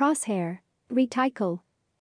Crosshair. Reticle.